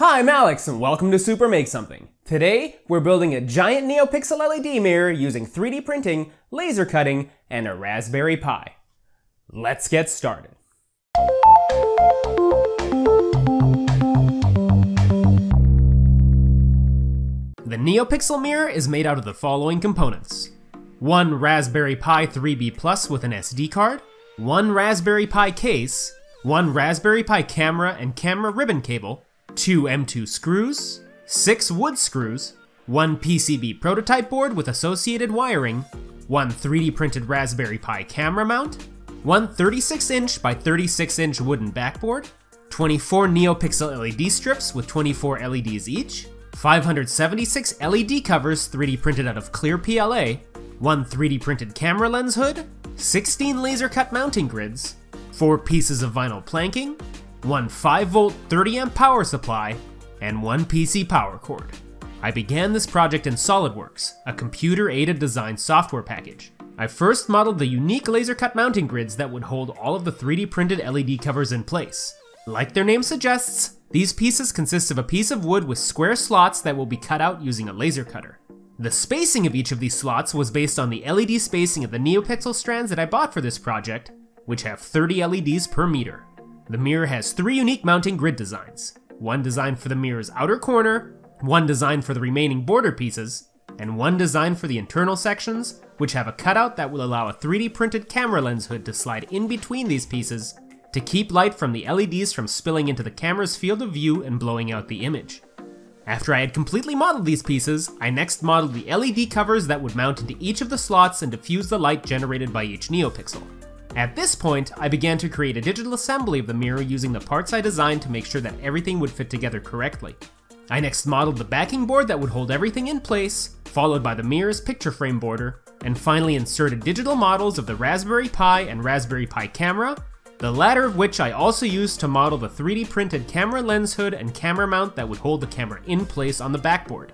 Hi, I'm Alex and welcome to Super Make Something. Today, we're building a giant NeoPixel LED mirror using 3D printing, laser cutting, and a Raspberry Pi. Let's get started. The NeoPixel mirror is made out of the following components. One Raspberry Pi 3B Plus with an SD card, one Raspberry Pi case, one Raspberry Pi camera and camera ribbon cable, two M2 screws, six wood screws, one PCB prototype board with associated wiring, one 3D printed Raspberry Pi camera mount, one 36 inch by 36 inch wooden backboard, 24 NeoPixel LED strips with 24 LEDs each, 576 LED covers 3D printed out of clear PLA, one 3D printed camera lens hood, 16 laser cut mounting grids, 4 pieces of vinyl planking, one 5 volt 30 amp power supply, and one PC power cord. I began this project in SolidWorks, a computer aided design software package. I first modeled the unique laser cut mounting grids that would hold all of the 3D printed LED covers in place. Like their name suggests, these pieces consist of a piece of wood with square slots that will be cut out using a laser cutter. The spacing of each of these slots was based on the LED spacing of the NeoPixel strands that I bought for this project, which have 30 LEDs per meter. The mirror has three unique mounting grid designs. One designed for the mirror's outer corner, one designed for the remaining border pieces, and one designed for the internal sections, which have a cutout that will allow a 3D printed camera lens hood to slide in between these pieces to keep light from the LEDs from spilling into the camera's field of view and blowing out the image. After I had completely modeled these pieces, I next modeled the LED covers that would mount into each of the slots and diffuse the light generated by each NeoPixel. At this point, I began to create a digital assembly of the mirror using the parts I designed to make sure that everything would fit together correctly. I next modeled the backing board that would hold everything in place, followed by the mirror's picture frame border, and finally inserted digital models of the Raspberry Pi and Raspberry Pi camera, the latter of which I also used to model the 3D printed camera lens hood and camera mount that would hold the camera in place on the backboard.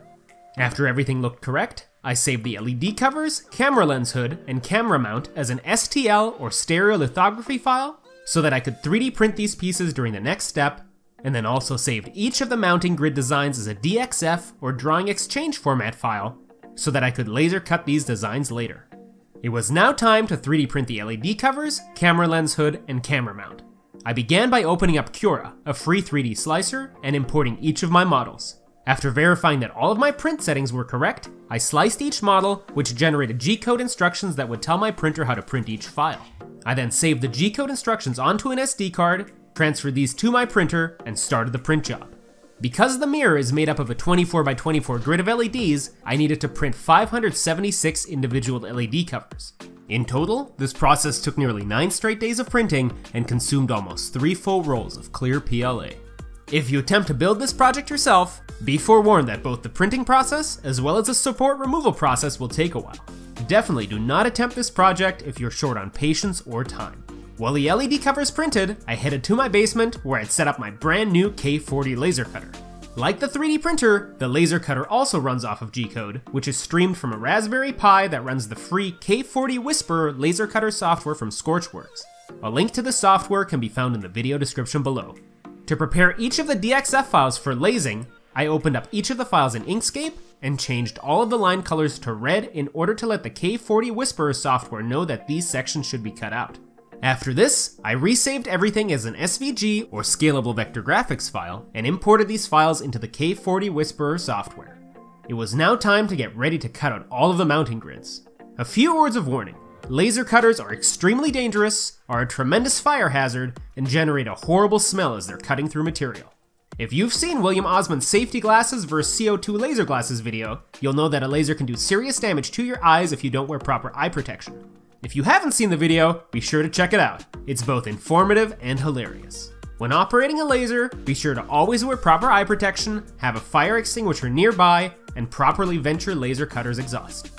After everything looked correct, I saved the LED covers, camera lens hood, and camera mount as an STL or stereolithography file so that I could 3D print these pieces during the next step, and then also saved each of the mounting grid designs as a DXF or drawing exchange format file so that I could laser cut these designs later. It was now time to 3D print the LED covers, camera lens hood, and camera mount. I began by opening up Cura, a free 3D slicer, and importing each of my models. After verifying that all of my print settings were correct, I sliced each model, which generated G-code instructions that would tell my printer how to print each file. I then saved the G-code instructions onto an SD card, transferred these to my printer, and started the print job. Because the mirror is made up of a 24x24 grid of LEDs, I needed to print 576 individual LED covers. In total, this process took nearly 9 straight days of printing and consumed almost 3 full rolls of clear PLA. If you attempt to build this project yourself, be forewarned that both the printing process as well as the support removal process will take a while. Definitely do not attempt this project if you're short on patience or time. While the LED cover is printed, I headed to my basement where I'd set up my brand new K40 laser cutter. Like the 3D printer, the laser cutter also runs off of G-code, which is streamed from a Raspberry Pi that runs the free K40 Whisper laser cutter software from Scorchworks. A link to the software can be found in the video description below. To prepare each of the DXF files for lasing, I opened up each of the files in Inkscape and changed all of the line colors to red in order to let the K40 Whisperer software know that these sections should be cut out. After this, I resaved everything as an SVG or scalable vector graphics file and imported these files into the K40 Whisperer software. It was now time to get ready to cut out all of the mounting grids. A few words of warning. Laser cutters are extremely dangerous, are a tremendous fire hazard, and generate a horrible smell as they're cutting through material. If you've seen William Osman's safety glasses versus CO2 laser glasses video, you'll know that a laser can do serious damage to your eyes if you don't wear proper eye protection. If you haven't seen the video, be sure to check it out. It's both informative and hilarious. When operating a laser, be sure to always wear proper eye protection, have a fire extinguisher nearby, and properly vent your laser cutter's exhaust.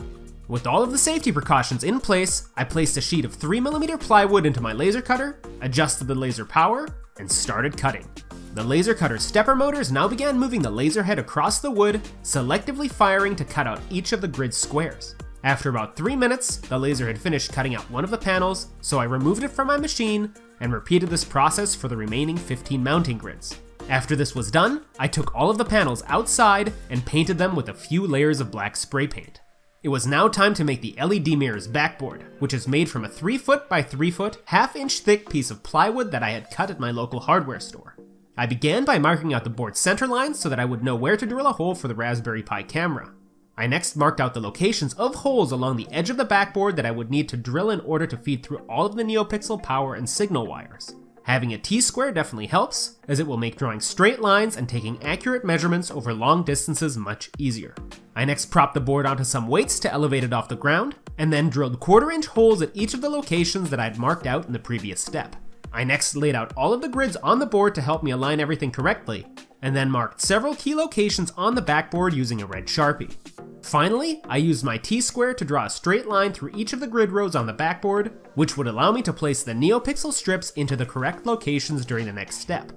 With all of the safety precautions in place, I placed a sheet of 3mm plywood into my laser cutter, adjusted the laser power, and started cutting. The laser cutter's stepper motors now began moving the laser head across the wood, selectively firing to cut out each of the grid squares. After about 3 minutes, the laser had finished cutting out one of the panels, so I removed it from my machine and repeated this process for the remaining 15 mounting grids. After this was done, I took all of the panels outside and painted them with a few layers of black spray paint. It was now time to make the LED mirror's backboard, which is made from a 3 foot by 3 foot, half inch thick piece of plywood that I had cut at my local hardware store. I began by marking out the board's center lines so that I would know where to drill a hole for the Raspberry Pi camera. I next marked out the locations of holes along the edge of the backboard that I would need to drill in order to feed through all of the NeoPixel power and signal wires. Having a T-square definitely helps, as it will make drawing straight lines and taking accurate measurements over long distances much easier. I next propped the board onto some weights to elevate it off the ground, and then drilled quarter inch holes at each of the locations that I'd marked out in the previous step. I next laid out all of the grids on the board to help me align everything correctly, and then marked several key locations on the backboard using a red sharpie. Finally, I used my T-square to draw a straight line through each of the grid rows on the backboard, which would allow me to place the NeoPixel strips into the correct locations during the next step.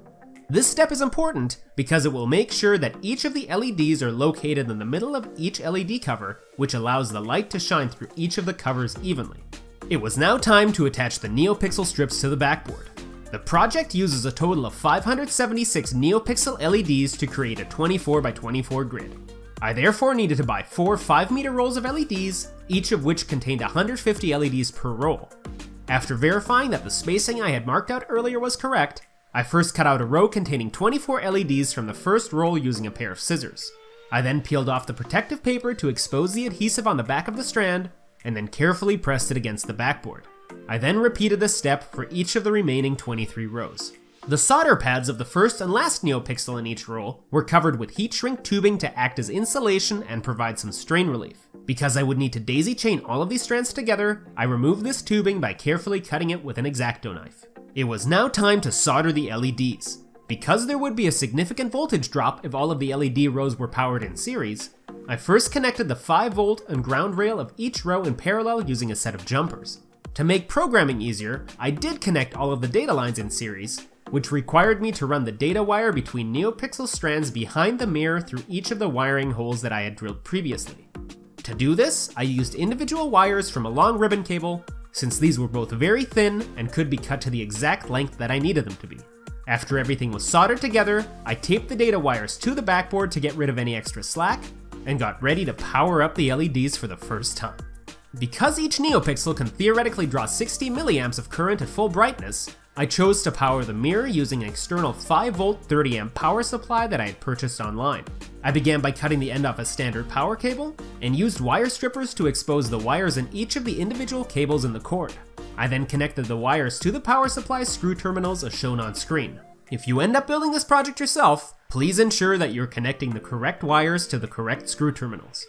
This step is important because it will make sure that each of the LEDs are located in the middle of each LED cover, which allows the light to shine through each of the covers evenly. It was now time to attach the NeoPixel strips to the backboard. The project uses a total of 576 NeoPixel LEDs to create a 24 by 24 grid. I therefore needed to buy four 5 meter rolls of LEDs, each of which contained 150 LEDs per roll. After verifying that the spacing I had marked out earlier was correct, I first cut out a row containing 24 LEDs from the first roll using a pair of scissors. I then peeled off the protective paper to expose the adhesive on the back of the strand, and then carefully pressed it against the backboard. I then repeated this step for each of the remaining 23 rows. The solder pads of the first and last NeoPixel in each roll were covered with heat shrink tubing to act as insulation and provide some strain relief. Because I would need to daisy chain all of these strands together, I removed this tubing by carefully cutting it with an X-Acto knife. It was now time to solder the LEDs. Because there would be a significant voltage drop if all of the LED rows were powered in series, I first connected the 5 volt and ground rail of each row in parallel using a set of jumpers. To make programming easier, I did connect all of the data lines in series, which required me to run the data wire between NeoPixel strands behind the mirror through each of the wiring holes that I had drilled previously. To do this, I used individual wires from a long ribbon cable, since these were both very thin and could be cut to the exact length that I needed them to be. After everything was soldered together, I taped the data wires to the backboard to get rid of any extra slack, and got ready to power up the LEDs for the first time. Because each NeoPixel can theoretically draw 60 milliamps of current at full brightness, I chose to power the mirror using an external 5V 30A power supply that I had purchased online. I began by cutting the end off a standard power cable, and used wire strippers to expose the wires in each of the individual cables in the cord. I then connected the wires to the power supply screw terminals as shown on screen. If you end up building this project yourself, please ensure that you're connecting the correct wires to the correct screw terminals.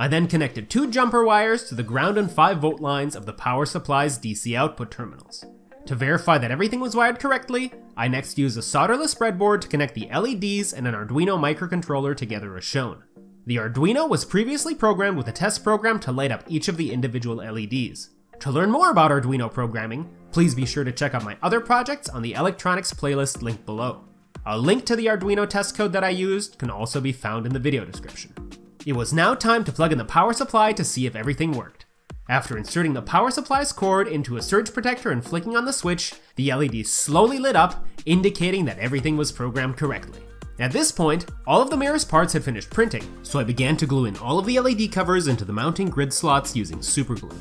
I then connected two jumper wires to the ground and 5V lines of the power supply's DC output terminals. To verify that everything was wired correctly, I next used a solderless breadboard to connect the LEDs and an Arduino microcontroller together as shown. The Arduino was previously programmed with a test program to light up each of the individual LEDs. To learn more about Arduino programming, please be sure to check out my other projects on the electronics playlist linked below. A link to the Arduino test code that I used can also be found in the video description. It was now time to plug in the power supply to see if everything worked. After inserting the power supply's cord into a surge protector and flicking on the switch, the LED slowly lit up, indicating that everything was programmed correctly. At this point, all of the mirror's parts had finished printing, so I began to glue in all of the LED covers into the mounting grid slots using superglue.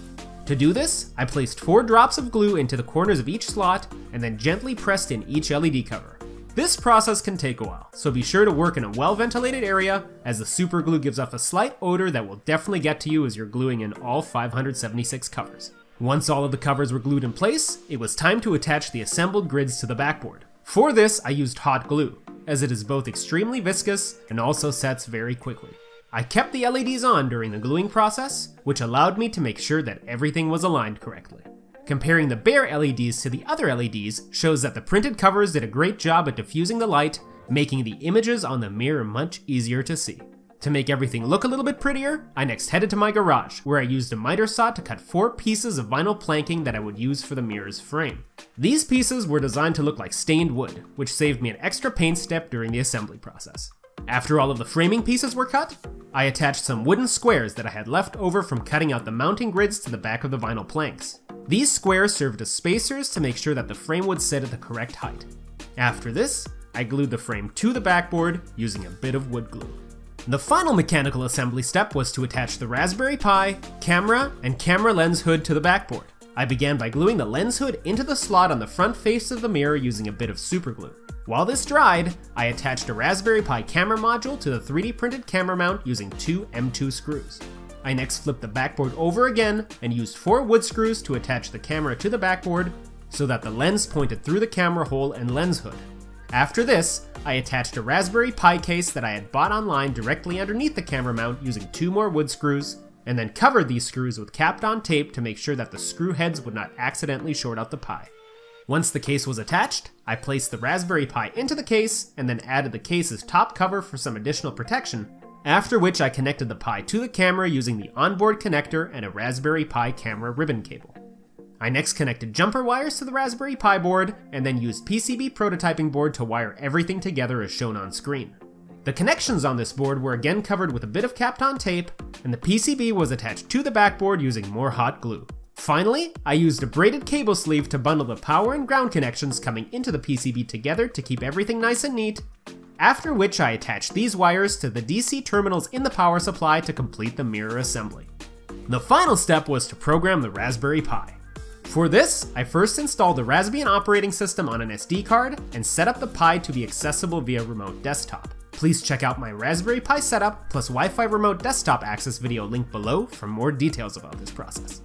To do this, I placed four drops of glue into the corners of each slot and then gently pressed in each LED cover. This process can take a while, so be sure to work in a well ventilated area as the super glue gives off a slight odor that will definitely get to you as you're gluing in all 576 covers. Once all of the covers were glued in place, it was time to attach the assembled grids to the backboard. For this, I used hot glue, as it is both extremely viscous and also sets very quickly. I kept the LEDs on during the gluing process, which allowed me to make sure that everything was aligned correctly. Comparing the bare LEDs to the other LEDs shows that the printed covers did a great job at diffusing the light, making the images on the mirror much easier to see. To make everything look a little bit prettier, I next headed to my garage, where I used a miter saw to cut four pieces of vinyl planking that I would use for the mirror's frame. These pieces were designed to look like stained wood, which saved me an extra paint step during the assembly process. After all of the framing pieces were cut, I attached some wooden squares that I had left over from cutting out the mounting grids to the back of the vinyl planks. These squares served as spacers to make sure that the frame would sit at the correct height. After this, I glued the frame to the backboard using a bit of wood glue. The final mechanical assembly step was to attach the Raspberry Pi, camera, and camera lens hood to the backboard. I began by gluing the lens hood into the slot on the front face of the mirror using a bit of superglue. While this dried, I attached a Raspberry Pi camera module to the 3D printed camera mount using two M2 screws. I next flipped the backboard over again and used four wood screws to attach the camera to the backboard so that the lens pointed through the camera hole and lens hood. After this, I attached a Raspberry Pi case that I had bought online directly underneath the camera mount using two more wood screws, and then covered these screws with Kapton tape to make sure that the screw heads would not accidentally short out the Pi. Once the case was attached, I placed the Raspberry Pi into the case and then added the case's top cover for some additional protection, after which I connected the Pi to the camera using the onboard connector and a Raspberry Pi camera ribbon cable. I next connected jumper wires to the Raspberry Pi board, and then used PCB prototyping board to wire everything together as shown on screen. The connections on this board were again covered with a bit of Kapton tape, and the PCB was attached to the backboard using more hot glue. Finally, I used a braided cable sleeve to bundle the power and ground connections coming into the PCB together to keep everything nice and neat, after which I attached these wires to the DC terminals in the power supply to complete the mirror assembly. The final step was to program the Raspberry Pi. For this, I first installed the Raspbian operating system on an SD card and set up the Pi to be accessible via remote desktop. Please check out my Raspberry Pi setup plus Wi-Fi remote desktop access video link below for more details about this process.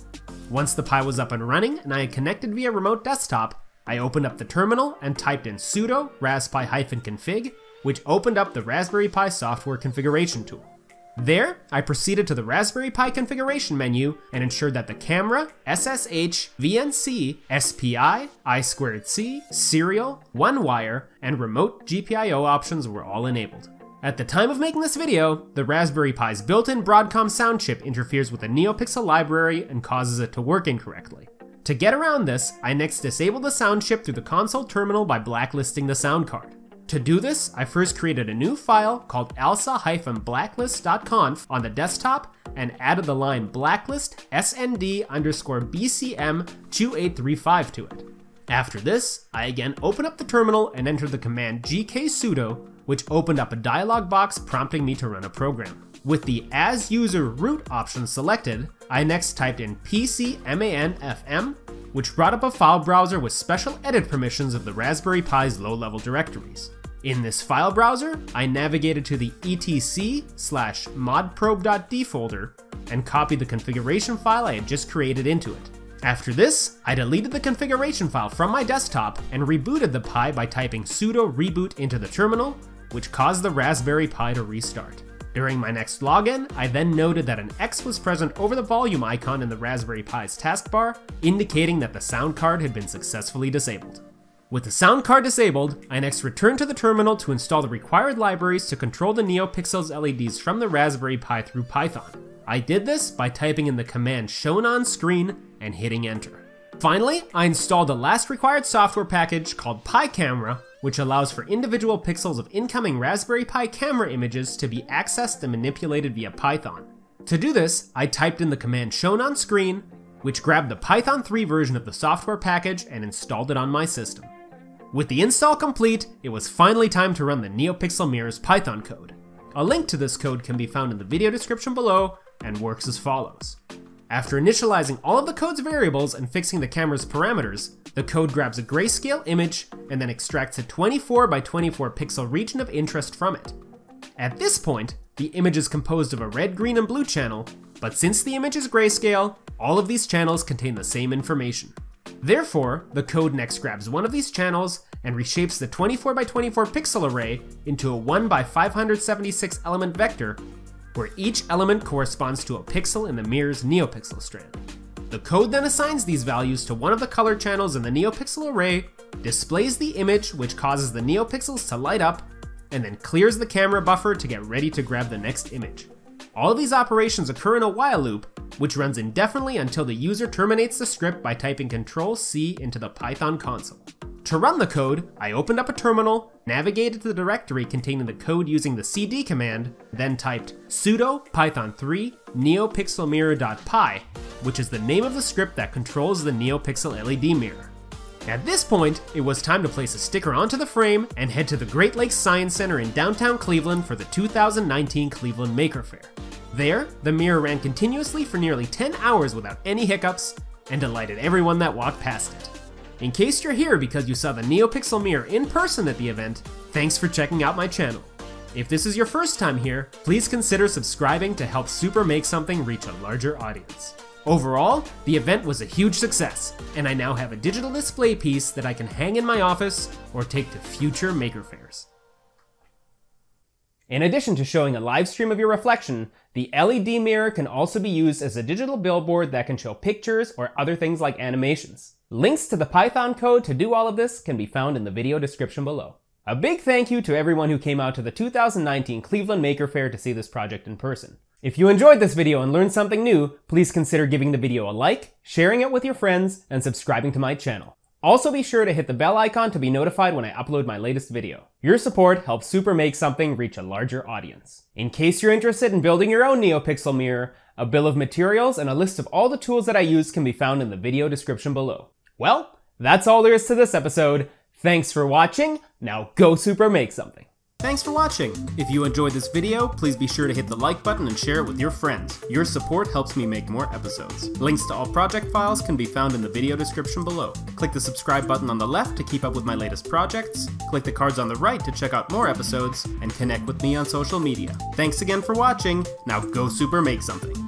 Once the Pi was up and running and I had connected via remote desktop, I opened up the terminal and typed in sudo raspi-config, which opened up the Raspberry Pi software configuration tool. There, I proceeded to the Raspberry Pi configuration menu and ensured that the camera, SSH, VNC, SPI, I2C, serial, one wire, and remote GPIO options were all enabled. At the time of making this video, the Raspberry Pi's built-in Broadcom sound chip interferes with the NeoPixel library and causes it to work incorrectly. To get around this, I next disable the sound chip through the console terminal by blacklisting the sound card. To do this, I first created a new file called alsa-blacklist.conf on the desktop and added the line blacklist snd underscore bcm 2835 to it. After this, I again open up the terminal and enter the command gksudo, which opened up a dialog box prompting me to run a program. With the as user root option selected, I next typed in pcmanfm which brought up a file browser with special edit permissions of the Raspberry Pi's low-level directories. In this file browser, I navigated to the etc slash modprobe.d folder and copied the configuration file I had just created into it. After this, I deleted the configuration file from my desktop and rebooted the Pi by typing sudo reboot into the terminal, which caused the Raspberry Pi to restart. During my next login, I then noted that an X was present over the volume icon in the Raspberry Pi's taskbar, indicating that the sound card had been successfully disabled. With the sound card disabled, I next returned to the terminal to install the required libraries to control the NeoPixels LEDs from the Raspberry Pi through Python. I did this by typing in the command shown on screen and hitting enter. Finally, I installed the last required software package called PiCamera which allows for individual pixels of incoming Raspberry Pi camera images to be accessed and manipulated via Python. To do this, I typed in the command shown on screen, which grabbed the Python 3 version of the software package and installed it on my system. With the install complete, it was finally time to run the NeoPixel Mirror's Python code. A link to this code can be found in the video description below and works as follows. After initializing all of the code's variables and fixing the camera's parameters, the code grabs a grayscale image and then extracts a 24 by 24 pixel region of interest from it. At this point, the image is composed of a red, green, and blue channel, but since the image is grayscale, all of these channels contain the same information. Therefore, the code next grabs one of these channels and reshapes the 24 by 24 pixel array into a 1 by 576 element vector where each element corresponds to a pixel in the mirror's NeoPixel strand. The code then assigns these values to one of the color channels in the NeoPixel array, displays the image which causes the NeoPixels to light up, and then clears the camera buffer to get ready to grab the next image. All of these operations occur in a while loop, which runs indefinitely until the user terminates the script by typing Ctrl C into the Python console. To run the code, I opened up a terminal, navigated to the directory containing the code using the cd command, then typed sudo python3 neopixelmirror.py, which is the name of the script that controls the NeoPixel LED mirror. At this point, it was time to place a sticker onto the frame and head to the Great Lakes Science Center in downtown Cleveland for the 2019 Cleveland Maker Faire. There, the mirror ran continuously for nearly 10 hours without any hiccups and delighted everyone that walked past it. In case you're here because you saw the NeoPixel mirror in person at the event, thanks for checking out my channel. If this is your first time here, please consider subscribing to help Super Make Something reach a larger audience. Overall, the event was a huge success, and I now have a digital display piece that I can hang in my office or take to future Maker Faires. In addition to showing a live stream of your reflection, the LED mirror can also be used as a digital billboard that can show pictures or other things like animations. Links to the Python code to do all of this can be found in the video description below. A big thank you to everyone who came out to the 2019 Cleveland Maker Faire to see this project in person. If you enjoyed this video and learned something new, please consider giving the video a like, sharing it with your friends, and subscribing to my channel. Also be sure to hit the bell icon to be notified when I upload my latest video. Your support helps Super Make Something reach a larger audience. In case you're interested in building your own NeoPixel mirror, a bill of materials and a list of all the tools that I use can be found in the video description below. Well, that's all there is to this episode. Thanks for watching, now go Super Make Something. Thanks for watching! If you enjoyed this video, please be sure to hit the like button and share it with your friends. Your support helps me make more episodes. Links to all project files can be found in the video description below. Click the subscribe button on the left to keep up with my latest projects, click the cards on the right to check out more episodes, and connect with me on social media. Thanks again for watching, now go super make something!